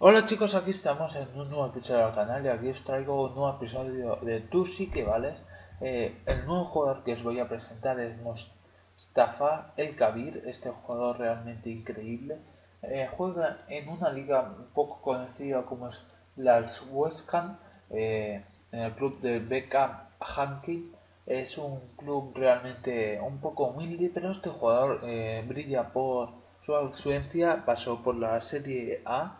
Hola chicos, aquí estamos en un nuevo episodio del canal y aquí os traigo un nuevo episodio de Tú sí que vales. Eh, el nuevo jugador que os voy a presentar es Mustafa El Kabir, este jugador realmente increíble. Eh, juega en una liga poco conocida como es la Westcam, eh, en el club de Beckham Hanking. Es un club realmente un poco humilde, pero este jugador brilla por su ausencia, pasó por la Serie A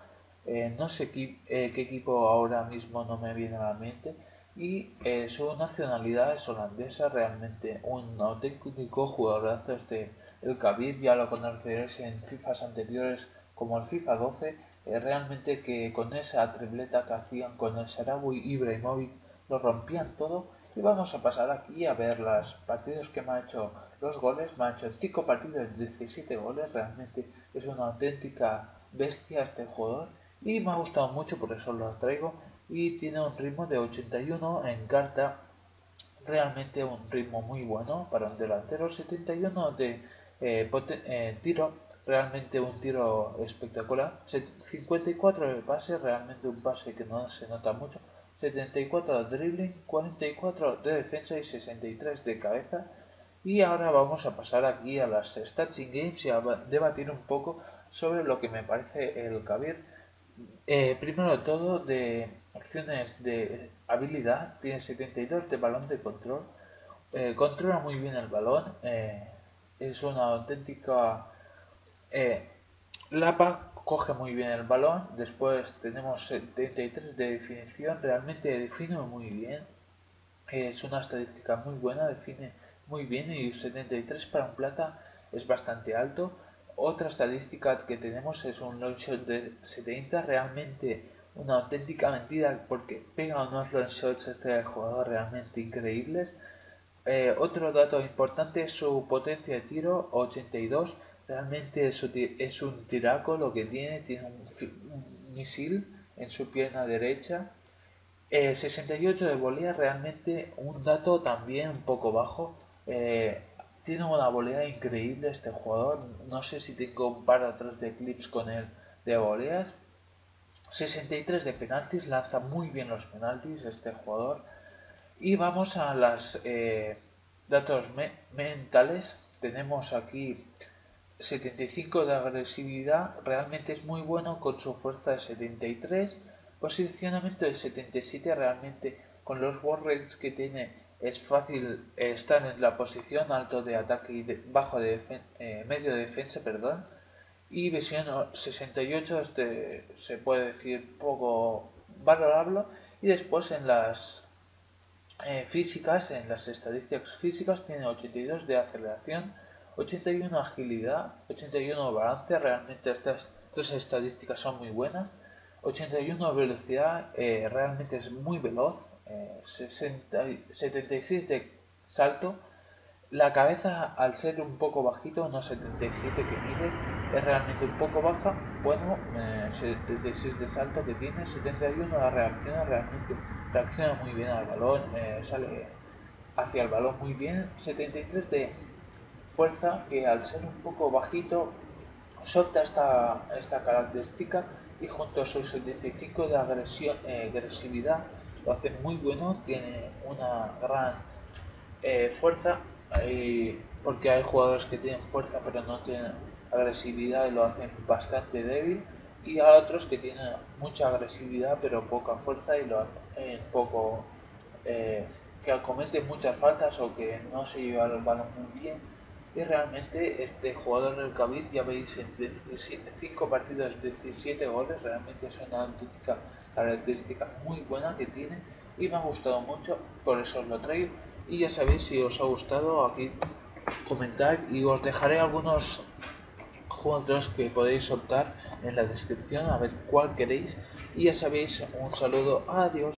eh, no sé eh, qué, equipo ahora mismo no me viene a la mente. Y eh, su nacionalidad es holandesa, realmente un auténtico jugadorazo este el Kabir, ya lo conoceréis en FIFAs anteriores como el FIFA 12, realmente que con esa tripleta que hacían con el Sarawi y Ibrahimovic lo rompían todo. Y vamos a pasar aquí a ver los partidos que me ha hecho los goles, me ha hecho 5 partidos, 17 goles, realmente es una auténtica bestia este jugador y me ha gustado mucho, por eso lo traigo. Y tiene un ritmo de 81 en carta, realmente un ritmo muy bueno para un delantero. 71 de eh, eh, tiro, realmente un tiro espectacular. 54 de pase, realmente un pase que no se nota mucho. 74 de dribbling, 44 de defensa y 63 de cabeza. Y ahora vamos a pasar aquí a las stats in games y a debatir un poco sobre lo que me parece el Kabir eh, primero de todo, de acciones de habilidad, tiene 72 de balón de control. Eh, controla muy bien el balón. Eh, es una auténtica Lapa coge muy bien el balón. Después tenemos 73 de definición. Realmente define muy bien. es una estadística muy buena. Define muy bien. Y 73 para un plata es bastante alto. Otra estadística que tenemos es un long shot de 70, realmente una auténtica mentira porque pega unos long shots este jugador realmente increíbles. Eh, otro dato importante es su potencia de tiro, 82. Realmente es, un tiraco lo que tiene, tiene un, misil en su pierna derecha. 68 eh, de volea, realmente un dato también un poco bajo. Eh, tiene una volea increíble este jugador. No sé si tengo un par atrás de clips con él de voleas. 63 de penaltis, lanza muy bien los penaltis este jugador. Y vamos a los eh, datos mentales. Tenemos aquí 75 de agresividad, realmente es muy bueno con su fuerza de 73. Posicionamiento de 77, realmente con los rates que tiene es fácil estar en la posición alto de ataque y bajo de eh, medio de defensa, perdón. Y visión 68 este se puede decir poco valorable y después en las eh, físicas, en las estadísticas físicas tiene 82 de aceleración, 81 agilidad, 81 balance, realmente estas tres estadísticas son muy buenas, 81 velocidad, eh, realmente es muy veloz, 76 de salto. La cabeza, al ser un poco bajito, no 77 que mide, es realmente un poco baja. Bueno, 76 eh, de salto que tiene, 71 la reacciona, realmente reacciona muy bien al balón, eh, sale hacia el balón muy bien. 73 de fuerza, que al ser un poco bajito, solta esta, esta característica y junto a su 75 de agresión, eh, agresividad lo hace muy bueno, tiene una gran eh, fuerza, porque hay jugadores que tienen fuerza pero no tienen agresividad y lo hacen bastante débil, y hay otros que tienen mucha agresividad pero poca fuerza y lo hacen poco, eh, que cometen muchas faltas o que no se lleva el balón muy bien. Y realmente este jugador del Kabir, ya veis, en 5 partidos, 17 goles, realmente es una auténtica característica muy buena que tiene y me ha gustado mucho, por eso os lo traigo. Y ya sabéis, si os ha gustado, aquí comentar y os dejaré algunos juegos que podéis optar en la descripción a ver cuál queréis. Y ya sabéis, un saludo, adiós.